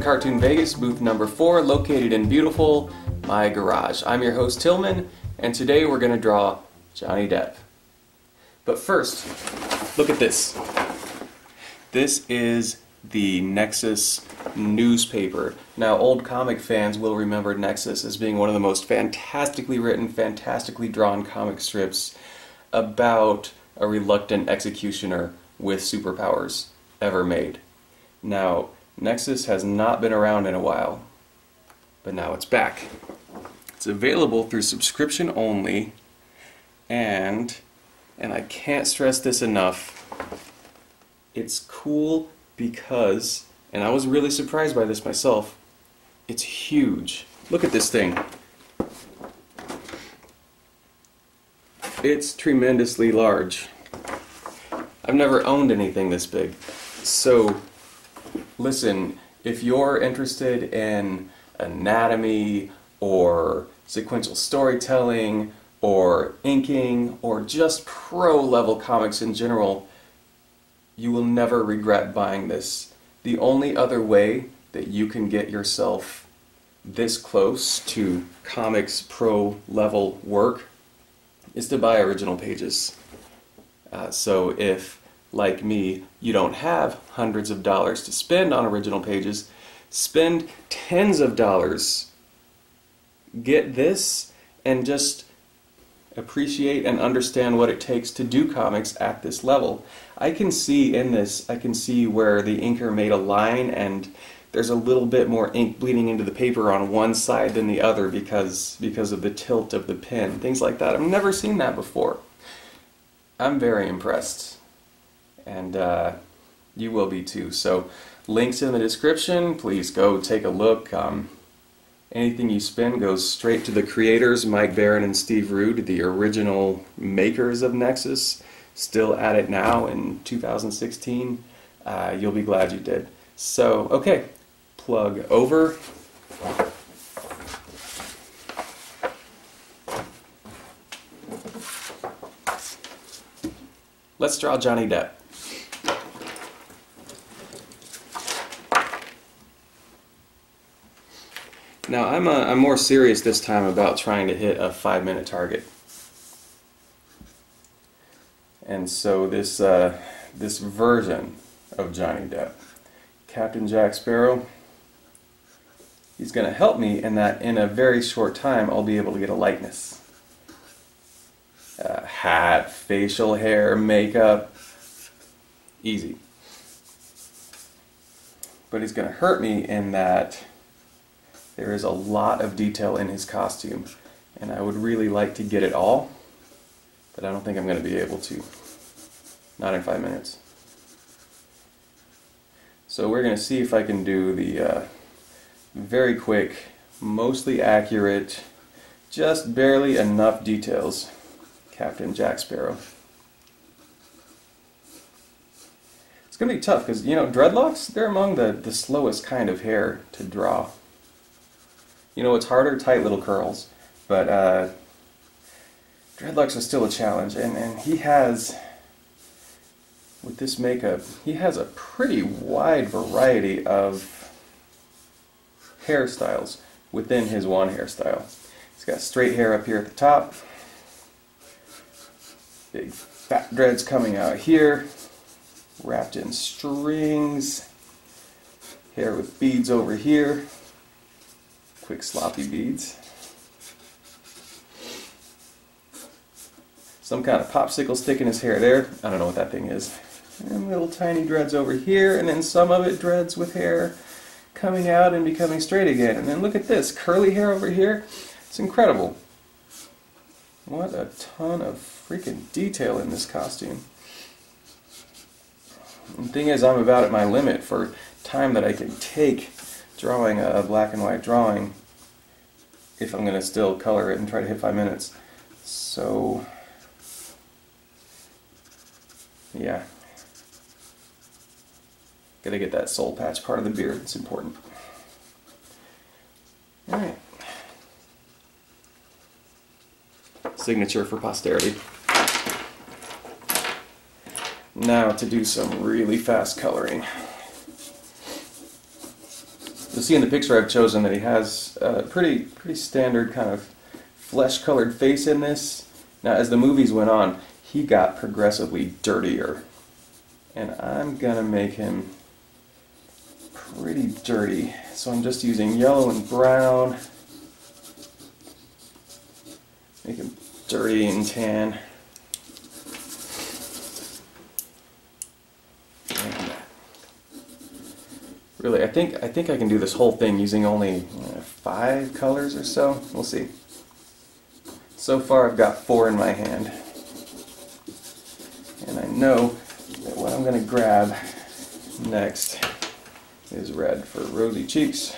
to Cartoon Vegas, booth number four, located in beautiful my garage. I'm your host Tillman, and today we're going to draw Johnny Depp. But first, look at this. This is the Nexus newspaper. Now, old comic fans will remember Nexus as being one of the most fantastically written, fantastically drawn comic strips about a reluctant executioner with superpowers ever made. Now, Nexus has not been around in a while, but now it's back. It's available through subscription only, and, and I can't stress this enough, it's cool because, and I was really surprised by this myself, it's huge. Look at this thing. It's tremendously large. I've never owned anything this big. So, listen, if you're interested in anatomy or sequential storytelling or inking or just pro level comics in general, you will never regret buying this. The only other way that you can get yourself this close to comics pro level work is to buy original pages. Uh, so if, like me, you don't have hundreds of dollars to spend on original pages, spend tens of dollars. Get this and just appreciate and understand what it takes to do comics at this level. I can see in this, I can see where the inker made a line and there's a little bit more ink bleeding into the paper on one side than the other because because of the tilt of the pen, things like that. I've never seen that before. I'm very impressed, and uh, you will be too. So, links in the description. Please go take a look. Um, anything you spend goes straight to the creators, Mike Baron and Steve Rude, the original makers of Nexus, still at it now in 2016. Uh, you'll be glad you did. So, okay, plug over. Let's draw Johnny Depp. Now I'm, a, I'm more serious this time about trying to hit a five minute target. And so this, uh, this version of Johnny Depp, Captain Jack Sparrow, he's going to help me in that in a very short time I'll be able to get a likeness. Uh, hat, facial hair, makeup, easy. But he's going to hurt me in that there is a lot of detail in his costume and I would really like to get it all, but I don't think I'm going to be able to. Not in five minutes. So we're going to see if I can do the uh, very quick, mostly accurate, just barely enough details, Captain Jack Sparrow. It's going to be tough because, you know, dreadlocks, they're among the, the slowest kind of hair to draw. You know, it's harder, tight little curls, but uh, dreadlocks are still a challenge, and, and he has with this makeup, he has a pretty wide variety of hairstyles within his one hairstyle. He's got straight hair up here at the top, big fat dreads coming out here, wrapped in strings, hair with beads over here, quick sloppy beads. Some kind of popsicle stick in his hair there. I don't know what that thing is. And little tiny dreads over here, and then some of it dreads with hair coming out and becoming straight again. And then look at this, curly hair over here. It's incredible. What a ton of freaking detail in this costume. the thing is, I'm about at my limit for time that I can take drawing a black and white drawing if I'm going to still color it and try to hit five minutes. So, yeah. Gotta get that soul patch part of the beard, it's important. Alright. Signature for posterity. Now to do some really fast coloring. This see in the picture I've chosen that he has a pretty pretty standard kind of flesh-colored face in this. Now, as the movies went on, he got progressively dirtier, and I'm gonna make him pretty dirty. So I'm just using yellow and brown. Make him dirty and tan. Really, I think I think I can do this whole thing using only uh, five colors or so. We'll see. So far, I've got four in my hand, and I know that what I'm going to grab next is red for rosy cheeks,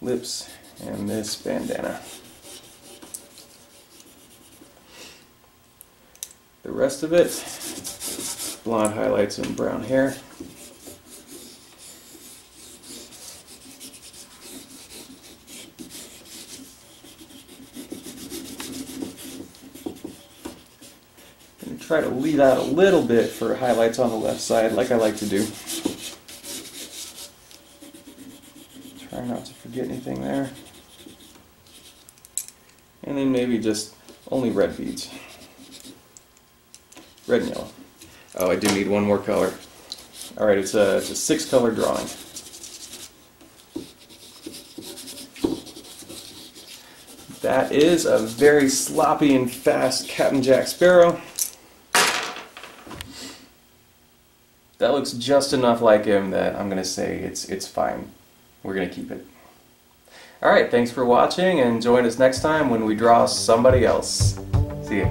lips, and this bandana. The rest of it, blonde highlights and brown hair. Try to leave out a little bit for highlights on the left side, like I like to do. Try not to forget anything there. And then maybe just only red beads. Red and yellow. Oh, I do need one more color. Alright, it's a, it's a six color drawing. That is a very sloppy and fast Captain Jack Sparrow. That looks just enough like him that I'm going to say it's, it's fine. We're going to keep it. Alright, thanks for watching and join us next time when we draw somebody else. See ya.